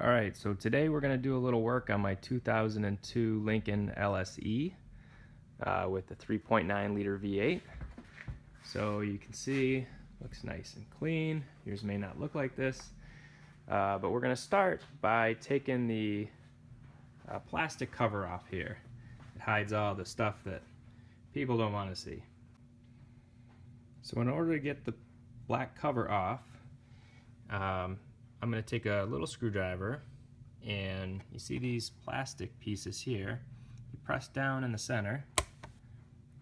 All right, so today we're going to do a little work on my 2002 Lincoln LSE uh, with the 3.9 liter V8. So you can see, looks nice and clean. Yours may not look like this, uh, but we're going to start by taking the uh, plastic cover off here. It hides all the stuff that people don't want to see. So in order to get the black cover off, um, I'm going to take a little screwdriver and you see these plastic pieces here. You press down in the center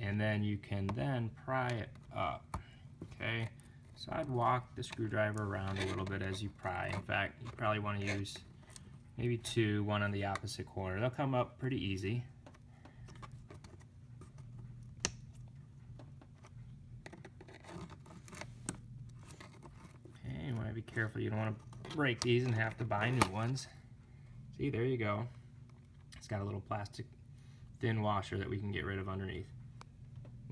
and then you can then pry it up. Okay, so I'd walk the screwdriver around a little bit as you pry. In fact, you probably want to use maybe two, one on the opposite corner. They'll come up pretty easy. Okay, you want to be careful. You don't want to break these and have to buy new ones. See, there you go. It's got a little plastic thin washer that we can get rid of underneath.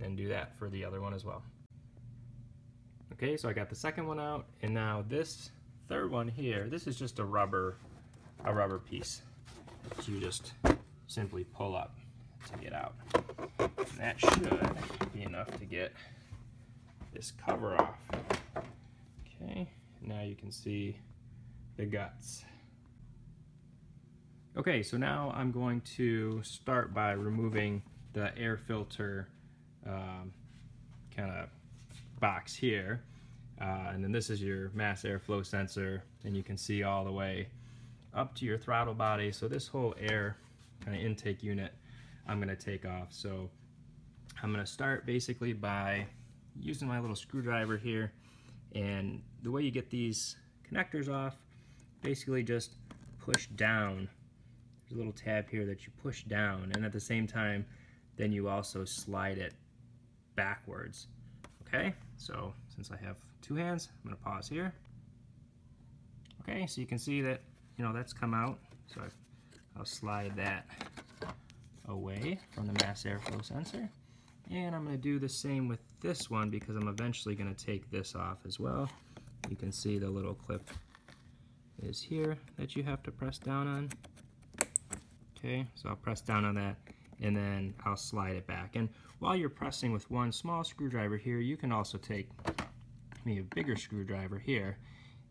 And do that for the other one as well. Okay, so I got the second one out, and now this third one here, this is just a rubber, a rubber piece that you just simply pull up to get out. And that should be enough to get this cover off. Okay, now you can see the guts. Okay, so now I'm going to start by removing the air filter um, kind of box here. Uh, and then this is your mass airflow sensor, and you can see all the way up to your throttle body. So this whole air kind of intake unit I'm going to take off. So I'm going to start basically by using my little screwdriver here. And the way you get these connectors off basically just push down. There's a little tab here that you push down and at the same time then you also slide it backwards. Okay, so since I have two hands, I'm going to pause here. Okay, so you can see that, you know, that's come out. So I'll slide that away from the mass airflow sensor. And I'm going to do the same with this one because I'm eventually going to take this off as well. You can see the little clip is here that you have to press down on. Okay, so I'll press down on that and then I'll slide it back. And while you're pressing with one small screwdriver here, you can also take maybe a bigger screwdriver here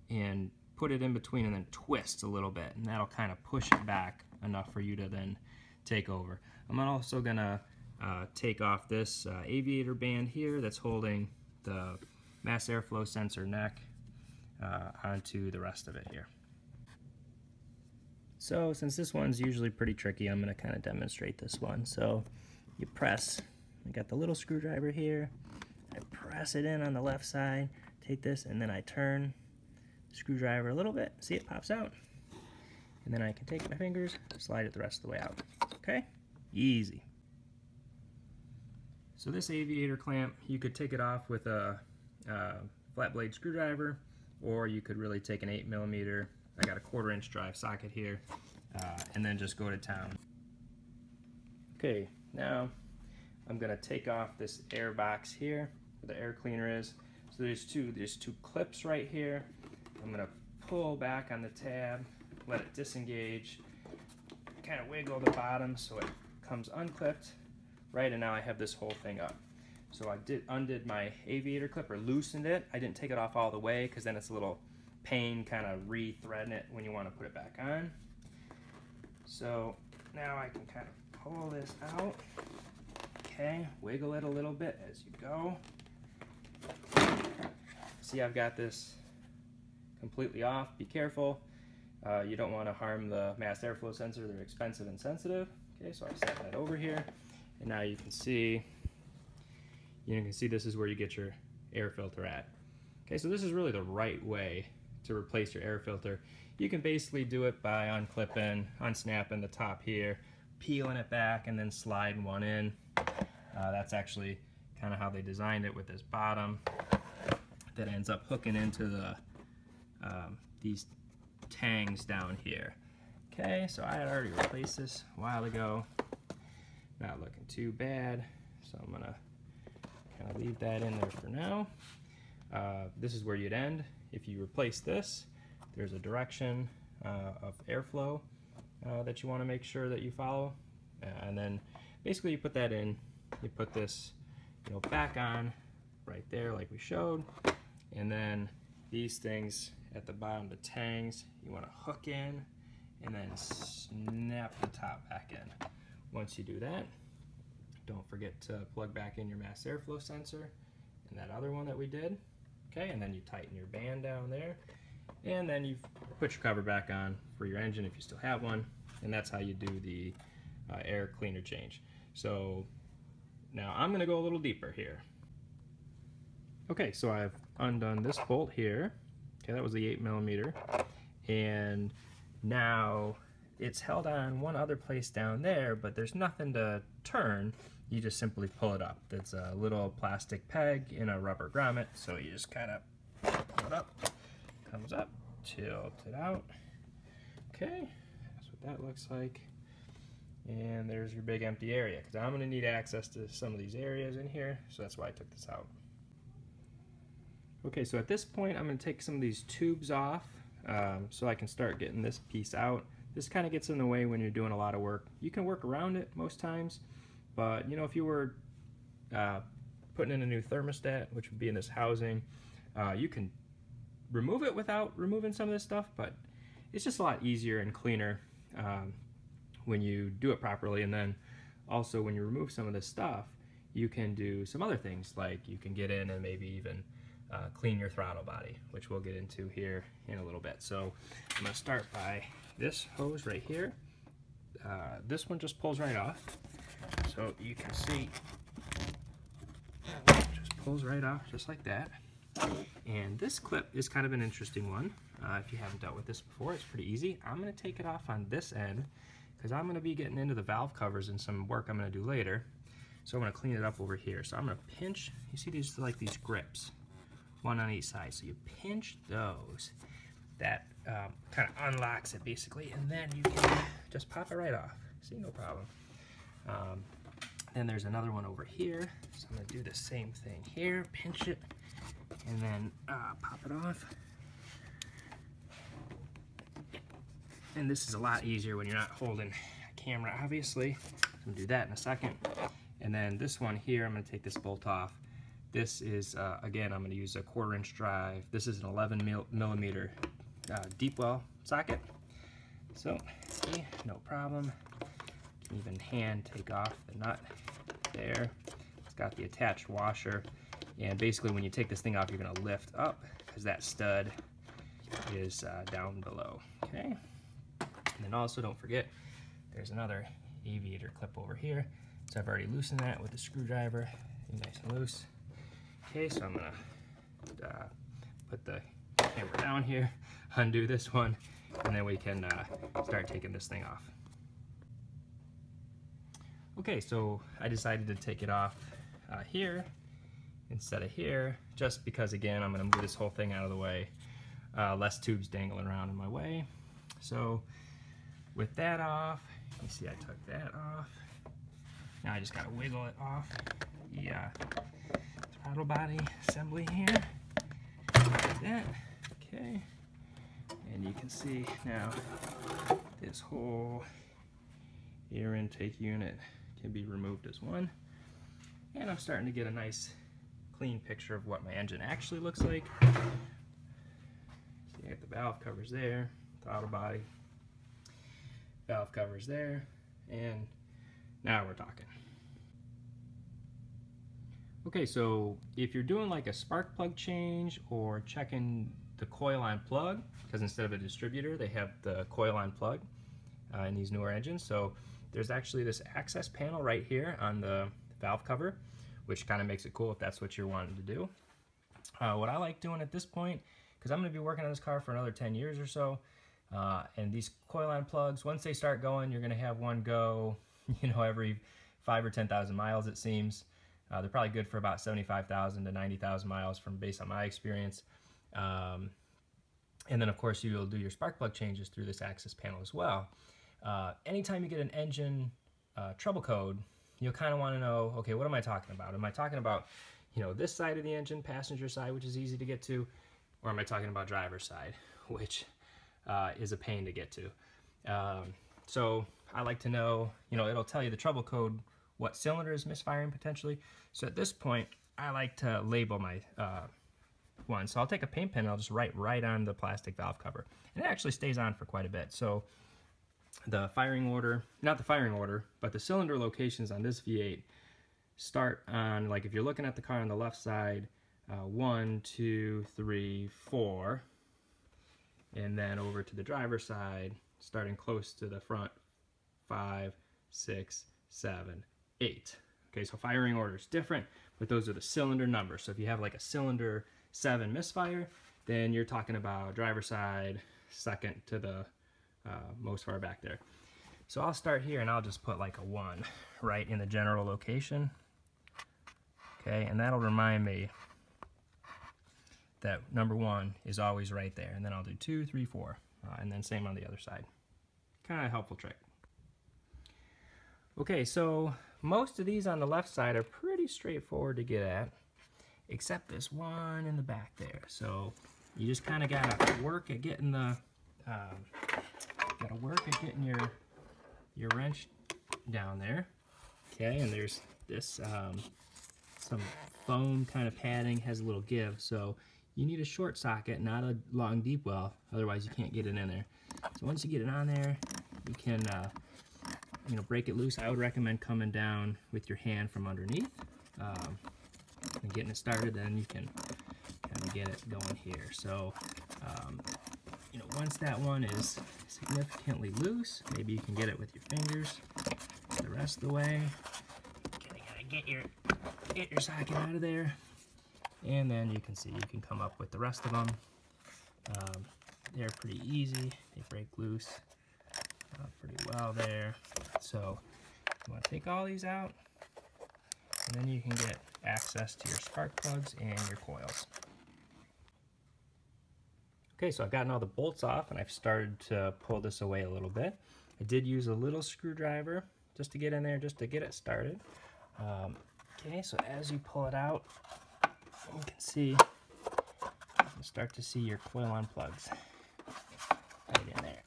and put it in between and then twist a little bit and that'll kind of push it back enough for you to then take over. I'm also gonna uh, take off this uh, aviator band here that's holding the mass airflow sensor neck uh, onto the rest of it here. So since this one's usually pretty tricky, I'm going to kind of demonstrate this one. So you press, I got the little screwdriver here, I press it in on the left side, take this, and then I turn screwdriver a little bit, see it pops out. And then I can take my fingers, slide it the rest of the way out. Okay? Easy. So this aviator clamp, you could take it off with a, a flat blade screwdriver, or you could really take an 8 millimeter I got a quarter inch drive socket here uh, and then just go to town. Okay, now I'm gonna take off this air box here where the air cleaner is. So there's two, there's two clips right here. I'm gonna pull back on the tab, let it disengage, kind of wiggle the bottom so it comes unclipped, right? And now I have this whole thing up. So I did undid my aviator clip or loosened it. I didn't take it off all the way because then it's a little pain kind of re-threading it when you want to put it back on. So now I can kind of pull this out. Okay, wiggle it a little bit as you go. See, I've got this completely off. Be careful. Uh, you don't want to harm the mass airflow sensor. They're expensive and sensitive. Okay, so I set that over here. And now you can see, you can see this is where you get your air filter at. Okay, so this is really the right way to replace your air filter. You can basically do it by unclipping, unsnapping the top here, peeling it back, and then sliding one in. Uh, that's actually kind of how they designed it with this bottom that ends up hooking into the um, these tangs down here. Okay, so I had already replaced this a while ago. Not looking too bad, so I'm gonna kind of leave that in there for now. Uh, this is where you'd end if you replace this, there's a direction uh, of airflow uh, that you want to make sure that you follow. Uh, and then basically you put that in, you put this you know, back on right there like we showed. And then these things at the bottom, the tangs, you want to hook in and then snap the top back in. Once you do that, don't forget to plug back in your mass airflow sensor and that other one that we did. Okay, and then you tighten your band down there. And then you put your cover back on for your engine if you still have one. And that's how you do the uh, air cleaner change. So now I'm gonna go a little deeper here. Okay, so I've undone this bolt here. Okay, that was the eight millimeter. And now it's held on one other place down there, but there's nothing to turn. You just simply pull it up. It's a little plastic peg in a rubber grommet, so you just kind of pull it up, comes up, tilt it out. Okay, that's what that looks like. And there's your big empty area, because I'm going to need access to some of these areas in here, so that's why I took this out. Okay, so at this point I'm going to take some of these tubes off um, so I can start getting this piece out. This kind of gets in the way when you're doing a lot of work. You can work around it most times, but you know if you were uh, putting in a new thermostat, which would be in this housing, uh, you can remove it without removing some of this stuff, but it's just a lot easier and cleaner um, when you do it properly. And then also when you remove some of this stuff, you can do some other things like you can get in and maybe even uh, clean your throttle body, which we'll get into here in a little bit. So I'm to start by this hose right here. Uh, this one just pulls right off. So you can see, just pulls right off just like that. And this clip is kind of an interesting one. Uh, if you haven't dealt with this before, it's pretty easy. I'm going to take it off on this end because I'm going to be getting into the valve covers and some work I'm going to do later. So I'm going to clean it up over here. So I'm going to pinch, you see these like these grips one on each side. So you pinch those. That um, kind of unlocks it basically, and then you can just pop it right off. See, no problem. Um, then there's another one over here. So I'm gonna do the same thing here, pinch it, and then uh, pop it off. And this is a lot easier when you're not holding a camera, obviously. I'm gonna do that in a second. And then this one here, I'm gonna take this bolt off this is, uh, again, I'm going to use a quarter inch drive. This is an 11 mil millimeter uh, deep well socket. So, see, no problem. Even hand take off the nut there. It's got the attached washer. And basically when you take this thing off, you're going to lift up because that stud is uh, down below. Okay. And then also don't forget, there's another aviator clip over here. So I've already loosened that with a screwdriver, nice and loose. Okay, so I'm gonna uh, put the camera down here, undo this one, and then we can uh, start taking this thing off. Okay, so I decided to take it off uh, here instead of here, just because again, I'm gonna move this whole thing out of the way. Uh, less tubes dangling around in my way. So with that off, you see I took that off. Now I just gotta wiggle it off. Yeah, throttle body assembly here. Like that. Okay. And you can see now this whole air intake unit can be removed as one. And I'm starting to get a nice clean picture of what my engine actually looks like. See, I got the valve covers there, the throttle body, valve covers there, and now we're talking. Okay, so if you're doing like a spark plug change or checking the coil on plug, because instead of a distributor, they have the coil on plug uh, in these newer engines. So there's actually this access panel right here on the valve cover, which kind of makes it cool if that's what you're wanting to do. Uh, what I like doing at this point, because I'm going to be working on this car for another 10 years or so, uh, and these coil on plugs, once they start going, you're going to have one go, you know, every five or 10,000 miles, it seems. Uh, they're probably good for about 75,000 to 90,000 miles from based on my experience. Um, and then of course you'll do your spark plug changes through this access panel as well. Uh, anytime you get an engine uh, trouble code, you'll kind of want to know, okay, what am I talking about? Am I talking about, you know, this side of the engine, passenger side, which is easy to get to, or am I talking about driver side, which uh, is a pain to get to. Um, so I like to know, you know, it'll tell you the trouble code, what cylinder is misfiring potentially. So at this point, I like to label my uh, one. So I'll take a paint pen and I'll just write right on the plastic valve cover. And it actually stays on for quite a bit. So the firing order, not the firing order, but the cylinder locations on this V8 start on, like if you're looking at the car on the left side, uh, one, two, three, four, and then over to the driver's side, starting close to the front, five, six, seven, eight. Okay, so firing order is different, but those are the cylinder numbers. So if you have like a cylinder seven misfire, then you're talking about driver side, second to the uh, most far back there. So I'll start here and I'll just put like a one right in the general location. Okay, and that'll remind me that number one is always right there. And then I'll do two, three, four, uh, and then same on the other side. Kind of helpful trick. Okay, so most of these on the left side are pretty straightforward to get at, except this one in the back there. So you just kind of gotta work at getting the, um, gotta work at getting your your wrench down there. Okay, and there's this um, some foam kind of padding has a little give, so you need a short socket, not a long deep well, otherwise you can't get it in there. So once you get it on there, you can uh, you know break it loose. I would recommend coming down with your hand from underneath um, and getting it started. Then you can kind of get it going here. So um, you know once that one is significantly loose, maybe you can get it with your fingers the rest of the way. Gotta get your get your socket out of there. And then you can see you can come up with the rest of them. Um, they're pretty easy. They break loose uh, pretty well there. So you want to take all these out, and then you can get access to your spark plugs and your coils. Okay, so I've gotten all the bolts off and I've started to pull this away a little bit. I did use a little screwdriver just to get in there, just to get it started. Um, okay, so as you pull it out, you can see, you start to see your coil on plugs right in there.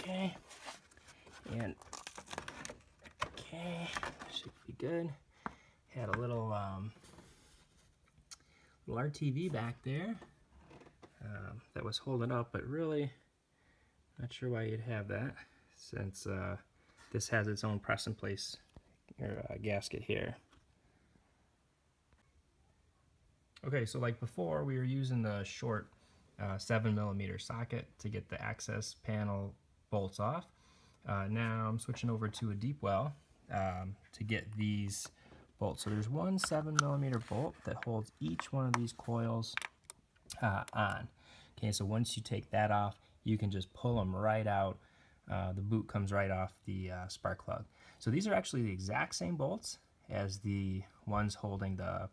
Okay, and okay, should be good. Had a little um, little RTV back there um, that was holding up, but really not sure why you'd have that since uh, this has its own press in place or uh, gasket here. Okay, so like before, we were using the short uh, 7 millimeter socket to get the access panel bolts off. Uh, now I'm switching over to a deep well um, to get these bolts. So there's one 7 millimeter bolt that holds each one of these coils uh, on. Okay, so once you take that off, you can just pull them right out. Uh, the boot comes right off the uh, spark plug. So these are actually the exact same bolts as the ones holding the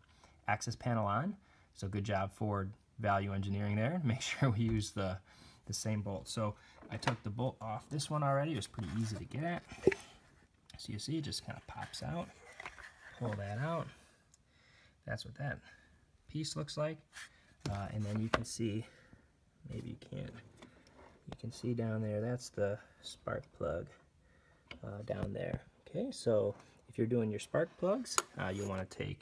access panel on. So good job Ford value engineering there. Make sure we use the, the same bolt. So I took the bolt off this one already. It was pretty easy to get at. So you see it just kind of pops out. Pull that out. That's what that piece looks like. Uh, and then you can see, maybe you can't, you can see down there, that's the spark plug uh, down there. Okay, so if you're doing your spark plugs, uh, you want to take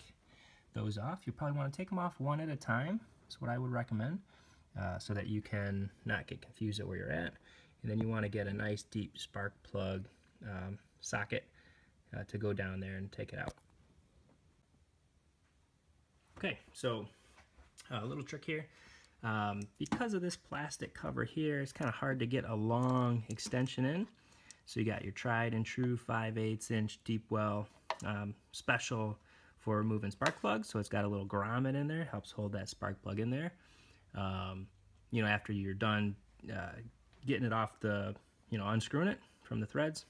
those off. You probably want to take them off one at a time. That's what I would recommend uh, so that you can not get confused at where you're at. And then you want to get a nice deep spark plug um, socket uh, to go down there and take it out. Okay, so uh, a little trick here. Um, because of this plastic cover here, it's kind of hard to get a long extension in. So you got your tried and true 5 8 inch deep well um, special for removing spark plugs. So it's got a little grommet in there, helps hold that spark plug in there. Um, you know, after you're done uh, getting it off the, you know, unscrewing it from the threads,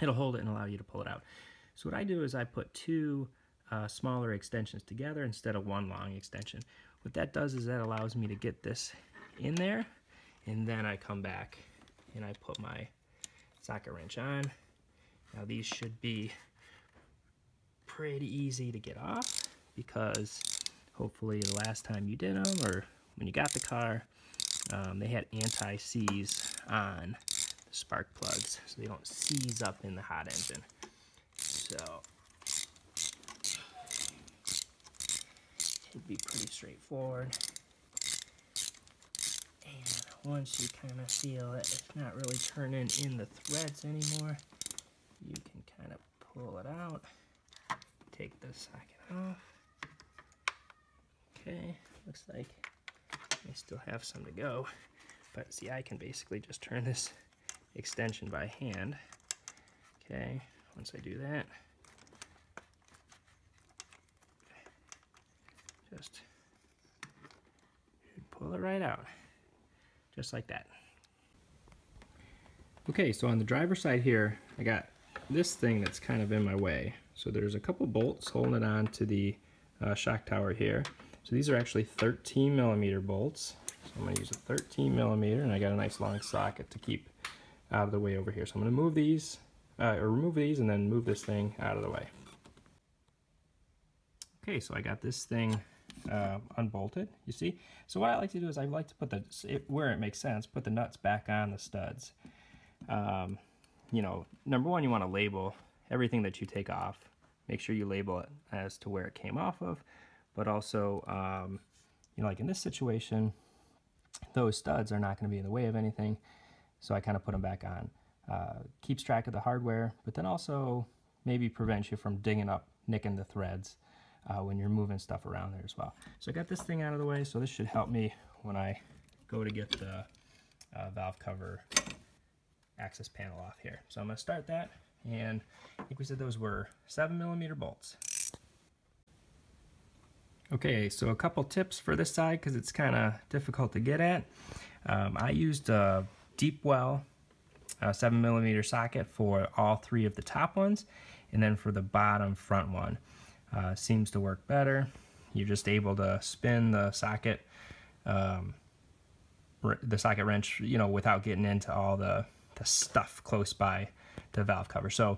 it'll hold it and allow you to pull it out. So what I do is I put two uh, smaller extensions together instead of one long extension. What that does is that allows me to get this in there and then I come back and I put my socket wrench on. Now these should be pretty easy to get off because hopefully the last time you did them or when you got the car, um, they had anti-seize on the spark plugs so they don't seize up in the hot engine. So it'd be pretty straightforward. And once you kind of feel that it's not really turning in the threads anymore, you can kind of pull it out, take the socket off. Okay, looks like I still have some to go. But see, I can basically just turn this extension by hand. Okay, once I do that, just pull it right out, just like that. Okay, so on the driver's side here, I got this thing that's kind of in my way. So there's a couple bolts holding it on to the uh, shock tower here. So these are actually 13 millimeter bolts. So I'm gonna use a 13 millimeter and I got a nice long socket to keep out of the way over here. So I'm gonna move these, uh, or remove these and then move this thing out of the way. Okay, so I got this thing uh, unbolted, you see? So what I like to do is I like to put the, where it makes sense, put the nuts back on the studs. Um, you know, number one, you want to label everything that you take off. Make sure you label it as to where it came off of but also, um, you know, like in this situation, those studs are not going to be in the way of anything, so I kind of put them back on. Uh, keeps track of the hardware, but then also maybe prevents you from digging up, nicking the threads uh, when you're moving stuff around there as well. So I got this thing out of the way, so this should help me when I go to get the uh, valve cover access panel off here. So I'm going to start that, and I think we said those were 7 millimeter bolts. Okay, so a couple tips for this side because it's kind of difficult to get at. Um, I used a deep well a 7 millimeter socket for all three of the top ones and then for the bottom front one. Uh, seems to work better. You're just able to spin the socket um, the socket wrench, you know, without getting into all the, the stuff close by the valve cover. So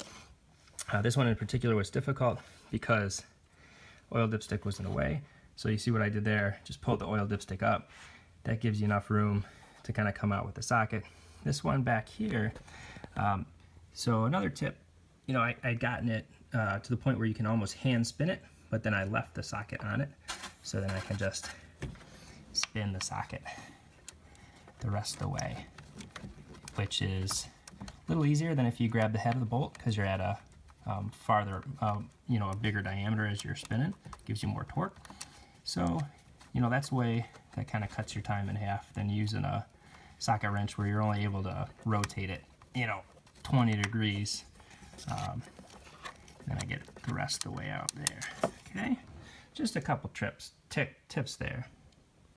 uh, this one in particular was difficult because oil dipstick was in the way. So you see what I did there, just pulled the oil dipstick up. That gives you enough room to kind of come out with the socket. This one back here, um, so another tip, you know, I, I'd gotten it uh, to the point where you can almost hand spin it, but then I left the socket on it. So then I can just spin the socket the rest of the way, which is a little easier than if you grab the head of the bolt because you're at a um, farther, um, you know, a bigger diameter as you're spinning, gives you more torque. So, you know, that's a way that kind of cuts your time in half than using a socket wrench where you're only able to rotate it, you know, 20 degrees. Um, then I get the rest of the way out there. Okay, just a couple trips, tips there.